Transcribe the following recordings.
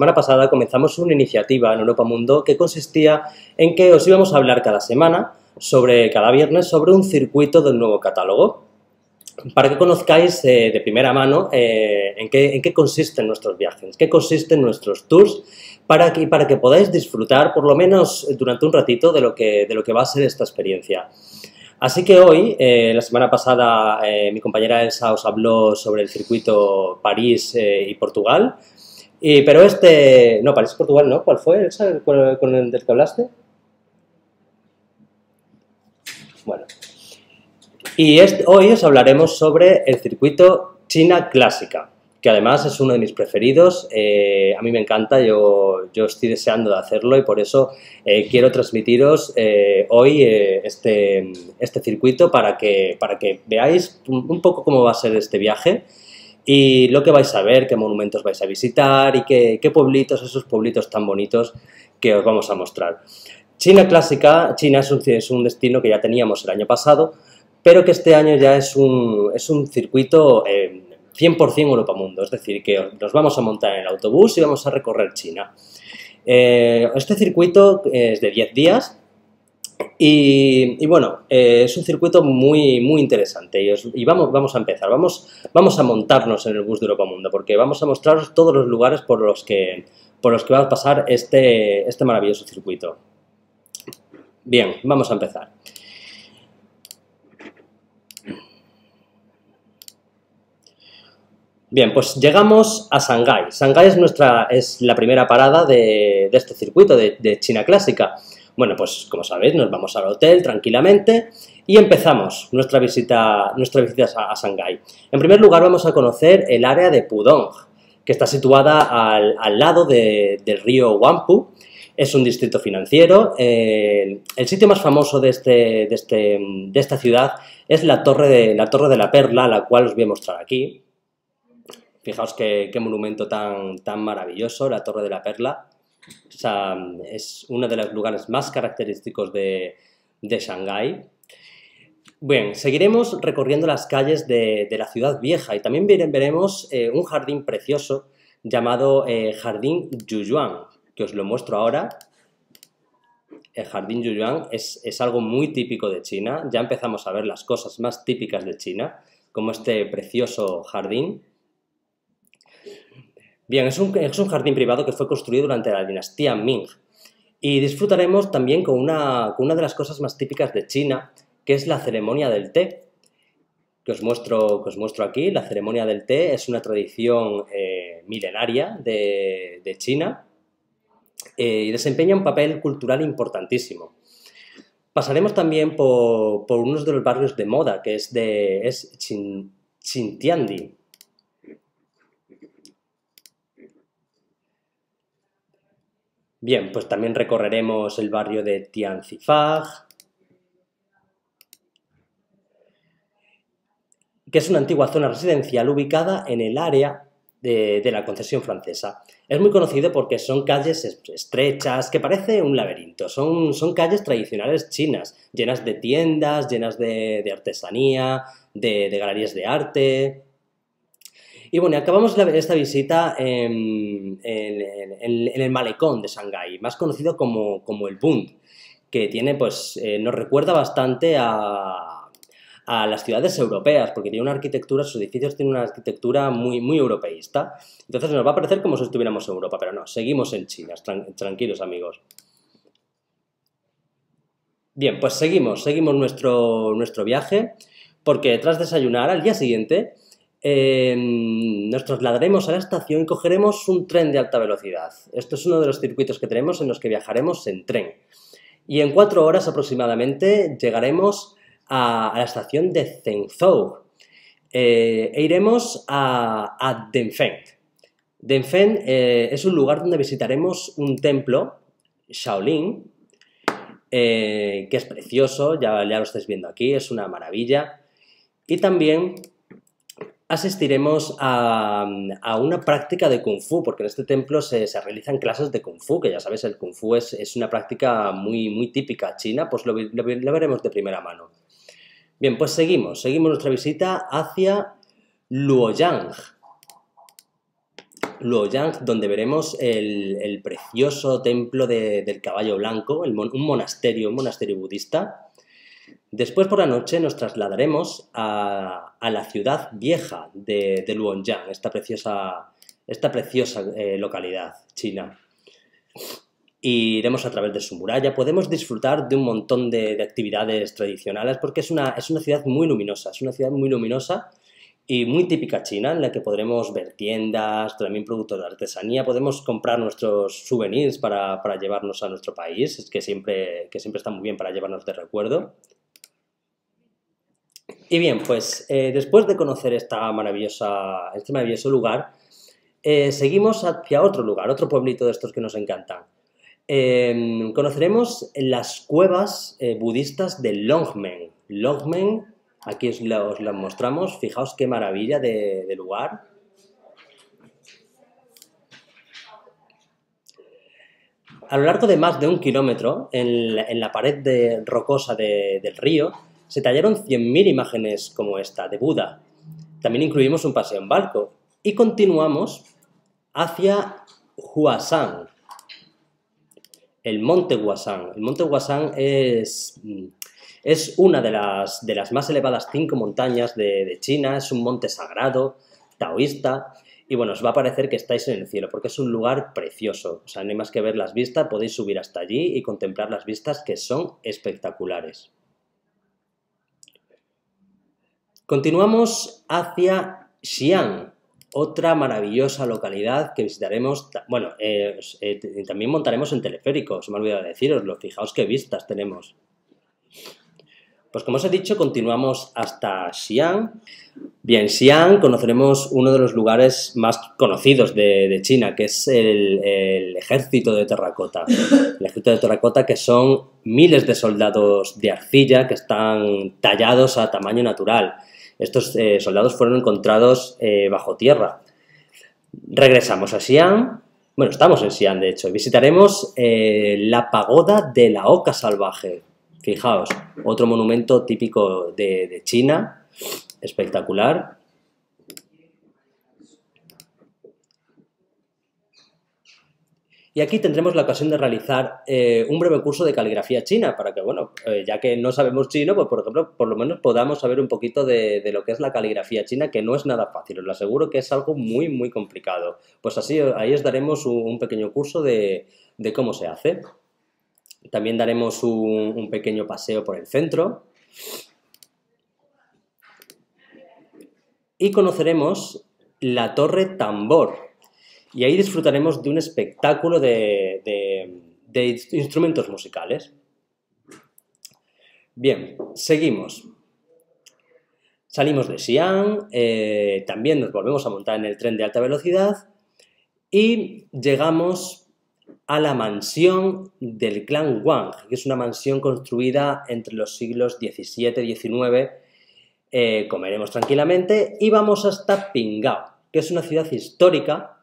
semana pasada comenzamos una iniciativa en Europa Mundo que consistía en que os íbamos a hablar cada semana, sobre cada viernes, sobre un circuito del nuevo catálogo, para que conozcáis eh, de primera mano eh, en, qué, en, qué, consisten nuestros viajes, qué consisten nuestros tours, para que, para que podáis disfrutar por lo menos durante un ratito de lo que, de lo que va a ser esta experiencia. Así que hoy, eh, la semana pasada, eh, mi compañera Elsa os habló sobre el circuito París eh, y Portugal, y, pero este, no, París y Portugal, ¿no? ¿Cuál fue, con el del que hablaste? Bueno, y hoy os hablaremos sobre el circuito China Clásica que además es uno de mis preferidos. Eh, a mí me encanta, yo, yo, estoy deseando de hacerlo y por eso eh, quiero transmitiros eh, hoy este, este circuito para que, para que veáis un poco cómo va a ser este viaje y lo que vais a ver, qué monumentos vais a visitar y qué, qué pueblitos, esos pueblitos tan bonitos que os vamos a mostrar. China clásica, China es un, es un destino que ya teníamos el año pasado, pero que este año ya es un, es un circuito 100% Europa Mundo, es decir, que nos vamos a montar en el autobús y vamos a recorrer China. Eh, este circuito es de 10 días y, bueno, eh, es un circuito muy, muy interesante y, vamos, vamos a empezar, vamos, vamos a montarnos en el bus de Europa Mundo porque vamos a mostraros todos los lugares por los que, por los que va a pasar este, este maravilloso circuito. Bien, vamos a empezar. Bien, pues llegamos a Shanghái. Shanghái es, nuestra, es la primera parada de, este circuito de, China clásica. Bueno, pues como sabéis, nos vamos al hotel tranquilamente y empezamos nuestra visita, a, Shanghái. En primer lugar vamos a conocer el área de Pudong, que está situada al, lado del río Wampu. Es un distrito financiero. el sitio más famoso de, este, de, este, de esta ciudad es la torre, de, la torre de la Perla, la cual os voy a mostrar aquí. Fijaos qué, monumento tan, tan maravilloso, la Torre de la Perla. es uno de los lugares más característicos de, de Shanghái. Bien, seguiremos recorriendo las calles de, la ciudad vieja y también veremos eh, un jardín precioso llamado eh, Jardín Yuyuan, que os lo muestro ahora. El Jardín Yuyuan es, es algo muy típico de China. Ya empezamos a ver las cosas más típicas de China, como este precioso jardín. Bien, es un, jardín privado que fue construido durante la dinastía Ming y disfrutaremos también con una, de las cosas más típicas de China, que es la ceremonia del té, que os muestro, os muestro aquí. La ceremonia del té es una tradición eh, milenaria de, China eh, y desempeña un papel cultural importantísimo. Pasaremos también por, por uno de los barrios de moda, que es, de, es Bien, pues también recorreremos el barrio de Tianzifag, que es una antigua zona residencial ubicada en el área de, la concesión francesa. Es muy conocido porque son calles estrechas, que parece un laberinto. Son, son calles tradicionales chinas, llenas de tiendas, llenas de, artesanía, de, de, galerías de arte. Y bueno, acabamos esta visita en, el malecón de Shanghái, más conocido como, el Bund, que tiene, pues, eh, nos recuerda bastante a, las ciudades europeas, porque tiene una arquitectura, sus edificios tienen una arquitectura muy, muy europeísta. Entonces nos va a parecer como si estuviéramos en Europa, pero no, seguimos en China, tranquilos amigos. Bien, pues seguimos, seguimos nuestro, nuestro viaje, porque tras desayunar al día siguiente nos trasladaremos a la estación y cogeremos un tren de alta velocidad. Esto es uno de los circuitos que tenemos en los que viajaremos en tren. Y en cuatro horas aproximadamente llegaremos a, la estación de Zhengzhou eh, e iremos a, a Denfeng. Denfeng eh, es un lugar donde visitaremos un templo, Shaolin, eh, que es precioso, ya lo estáis viendo aquí, es una maravilla. Y también asistiremos a, una práctica de Kung Fu, porque en este templo se, realizan clases de Kung Fu, que ya sabes, el Kung Fu es, una práctica muy, muy típica china, pues lo, veremos de primera mano. Bien, pues seguimos, seguimos nuestra visita hacia Luoyang. Luoyang, donde veremos el, precioso templo del caballo blanco, un monasterio, un monasterio budista. Después por la noche nos trasladaremos a, la ciudad vieja de, de Luoyang, esta preciosa, esta preciosa eh, localidad china. iremos a través de su muralla. Podemos disfrutar de un montón de, actividades tradicionales porque es una, es una ciudad muy luminosa, es una ciudad muy luminosa y muy típica china, en la que podremos ver tiendas, también productos de artesanía, podemos comprar nuestros souvenirs para, llevarnos a nuestro país, que siempre, que siempre está muy bien para llevarnos de recuerdo. Y bien, pues eh, después de conocer esta maravillosa, este maravilloso lugar, eh, seguimos hacia otro lugar, otro pueblito de estos que nos encantan. Em, conoceremos las cuevas eh, budistas de Longmen. Longmen Aquí os lo, mostramos. Fijaos qué maravilla de, lugar. A lo largo de más de un kilómetro, en la, pared de, rocosa del río, se tallaron 100.000 imágenes como esta, de Buda. También incluimos un paseo en barco. Y continuamos hacia Huasán, el monte Huasán. El monte Huasán es mm, es una de las, de las más elevadas cinco montañas de, China, es un monte sagrado, taoísta, y bueno, os va a parecer que estáis en el cielo, porque es un lugar precioso. O sea, no hay más que ver las vistas, podéis subir hasta allí y contemplar las vistas que son espectaculares. Continuamos hacia Xi'an, otra maravillosa localidad que visitaremos. Bueno, eh, eh, también montaremos en teleférico, se me ha olvidado deciroslo. Fijaos qué vistas tenemos. Pues como os he dicho, continuamos hasta Xi'an. Bien, Xi'an conoceremos uno de los lugares más conocidos de, China, que es el, ejército de terracota. El ejército de terracota que son miles de soldados de arcilla que están tallados a tamaño natural. Estos eh, soldados fueron encontrados eh, bajo tierra. Regresamos a Xi'an. Bueno, estamos en Xi'an, de hecho. Visitaremos eh, la pagoda de la Oca Salvaje, Fijaos, otro monumento típico de, China, espectacular. Y aquí tendremos la ocasión de realizar eh, un breve curso de caligrafía china para que, bueno, eh, ya que no sabemos chino, pues por ejemplo, por lo menos podamos saber un poquito de, lo que es la caligrafía china, que no es nada fácil, os lo aseguro que es algo muy, muy complicado. Pues así, ahí os daremos un, pequeño curso de cómo se hace. También daremos un, pequeño paseo por el centro. Y conoceremos la Torre Tambor. Y ahí disfrutaremos de un espectáculo de, instrumentos musicales. Bien, seguimos. Salimos de Xi'an, eh, también nos volvemos a montar en el tren de alta velocidad y llegamos a la mansión del clan Wang, que es una mansión construida entre los siglos XVII y XIX. Comeremos tranquilamente y vamos hasta Pingao, que es una ciudad histórica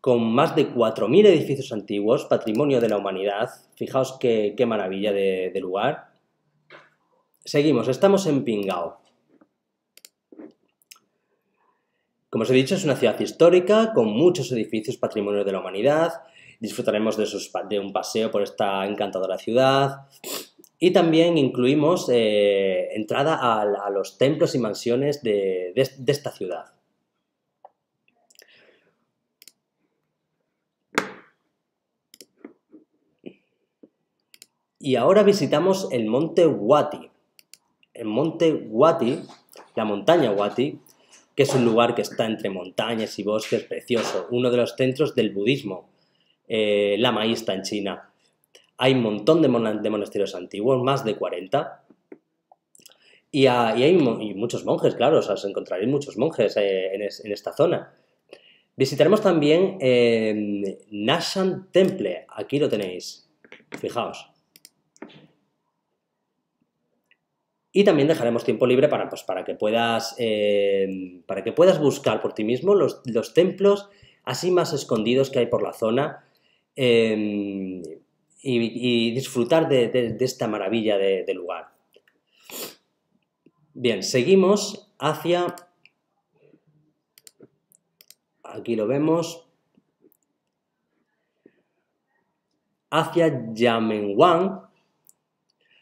con más de 4.000 edificios antiguos, patrimonio de la humanidad. Fijaos qué, maravilla de, de lugar. Seguimos, estamos en Pingao. Como os he dicho, es una ciudad histórica con muchos edificios patrimonio de la humanidad, disfrutaremos de, un paseo por esta encantadora ciudad. Y también incluimos eh, entrada a, los templos y mansiones de, esta ciudad. Y ahora visitamos el monte Wati. El monte Wati, la montaña Wati, que es un lugar que está entre montañas y bosques precioso, uno de los centros del budismo, eh, la maísta en China. Hay un montón de, monasterios antiguos, más de 40. Y, hay muchos monjes, claro, os encontraréis muchos monjes eh, en, esta zona. Visitaremos también eh, Nashan Temple, aquí lo tenéis, fijaos. Y también dejaremos tiempo libre para, pues, para, que, puedas, eh, para que puedas buscar por ti mismo los, los, templos así más escondidos que hay por la zona eh, y, disfrutar de, esta maravilla de, de, lugar. Bien, seguimos hacia... Aquí lo vemos. Hacia Yamenwang,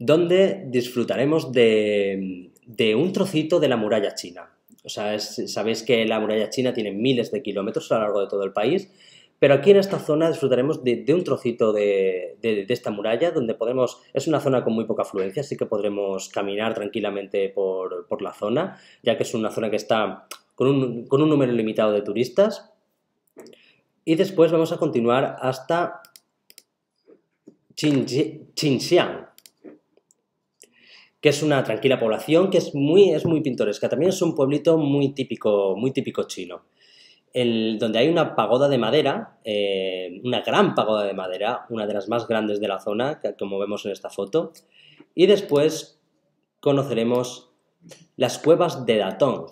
donde disfrutaremos de, un trocito de la muralla china. O sea, sabéis que la muralla china tiene miles de kilómetros a lo largo de todo el país, pero aquí en esta zona disfrutaremos de, un trocito de, esta muralla, donde podemos, es una zona con muy poca afluencia, así que podremos caminar tranquilamente por, la zona, ya que es una zona que está con un, con un número limitado de turistas. Y después vamos a continuar hasta Xinjiang, que es una tranquila población que es muy, es muy pintoresca. También es un pueblito muy típico, muy típico chino donde hay una pagoda de madera, eh, una gran pagoda de madera, una de las más grandes de la zona, como vemos en esta foto. Y después conoceremos las cuevas de Datong.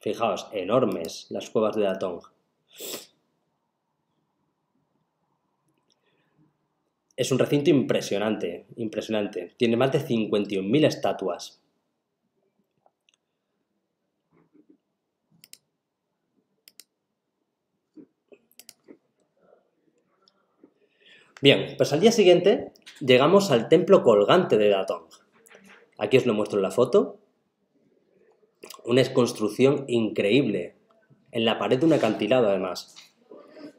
Fijaos, enormes las cuevas de Datong. Es un recinto impresionante, impresionante. Tiene más de 51.000 estatuas. Bien, pues al día siguiente llegamos al templo colgante de Datong. Aquí os lo muestro en la foto. Una construcción increíble, en la pared de un acantilado además.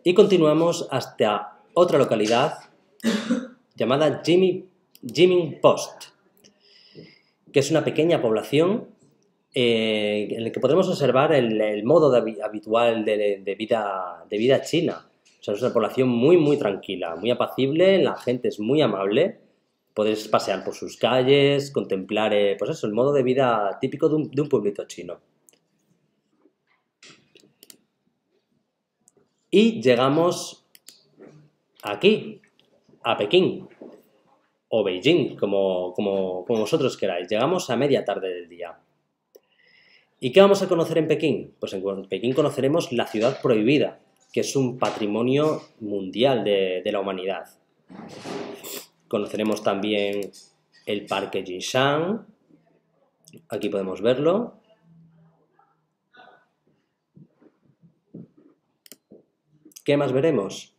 Y continuamos hasta otra localidad llamada Jimmy, Jimmy Post, que es una pequeña población eh, en la que podemos observar el, modo habitual de, vida, de vida china. Sea, es una población muy, muy tranquila, muy apacible, la gente es muy amable, puedes pasear por sus calles, contemplar, eh, pues eso, el modo de vida típico de un, de un pueblito chino. Y llegamos aquí, a Pekín, o Beijing, como, como, como, vosotros queráis. Llegamos a media tarde del día. ¿Y qué vamos a conocer en Pekín? Pues en Pekín conoceremos la ciudad prohibida, que es un patrimonio mundial de, la humanidad. Conoceremos también el Parque Jinshan, aquí podemos verlo. ¿Qué más veremos?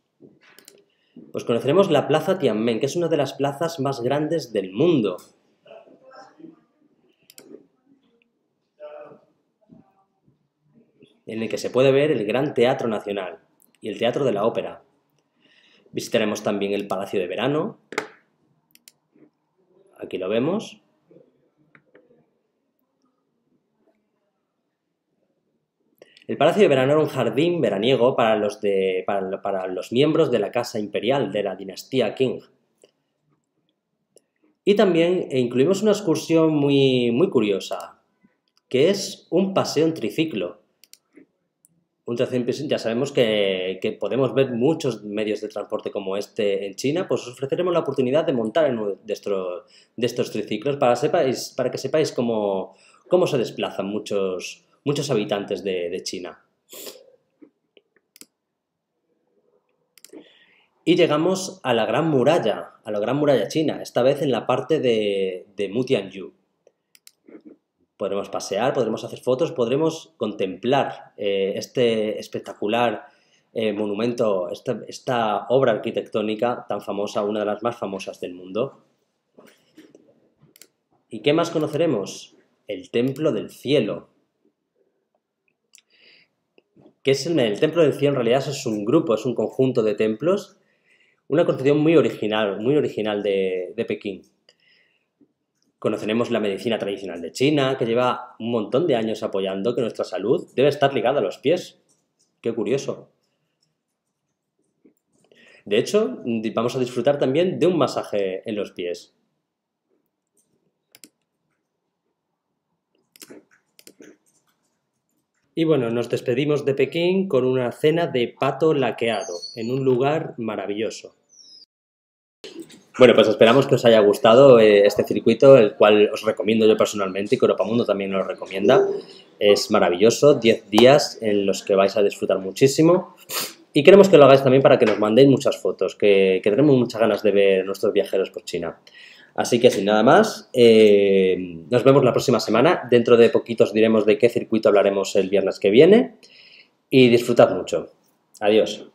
Pues conoceremos la Plaza Tianmen, que es una de las plazas más grandes del mundo. en el que se puede ver el Gran Teatro Nacional y el Teatro de la Ópera. Visitaremos también el Palacio de Verano. Aquí lo vemos. El Palacio de Verano era un jardín veraniego para los, miembros de la Casa Imperial de la dinastía Qing. Y también incluimos una excursión muy, muy curiosa, que es un paseo en triciclo un ya sabemos que, podemos ver muchos medios de transporte como este en China, pues os ofreceremos la oportunidad de montar en uno de, estos, triciclos para, que sepáis cómo se desplazan muchos, muchos habitantes de, China. Y llegamos a la Gran Muralla, a la Gran Muralla China, esta vez en la parte de, de Mutianyu podremos pasear, podremos hacer fotos, podremos contemplar eh, este espectacular eh, monumento, esta, obra arquitectónica tan famosa, una de las más famosas del mundo. ¿Y qué más conoceremos? El Templo del Cielo. ¿Qué es el, Templo del Cielo? En realidad es un grupo, es un conjunto de templos, una construcción muy original, muy original de Pekín. Conoceremos la medicina tradicional de China, que lleva un montón de años apoyando que nuestra salud debe estar ligada a los pies. Qué curioso. De hecho, vamos a disfrutar también de un masaje en los pies. Y bueno, nos despedimos de Pekín con una cena de pato laqueado en un lugar maravilloso. Bueno, pues esperamos que os haya gustado eh, este circuito, el cual os recomiendo yo personalmente y que Mundo también lo recomienda. Es maravilloso, 10 días en los que vais a disfrutar muchísimo. Y queremos que lo hagáis también para que nos mandéis muchas fotos, que, tenemos muchas ganas de ver nuestros viajeros por China. Así que sin nada más, eh, nos vemos la próxima semana. Dentro de poquitos diremos de qué circuito hablaremos el viernes que viene. Y disfrutad mucho. Adiós.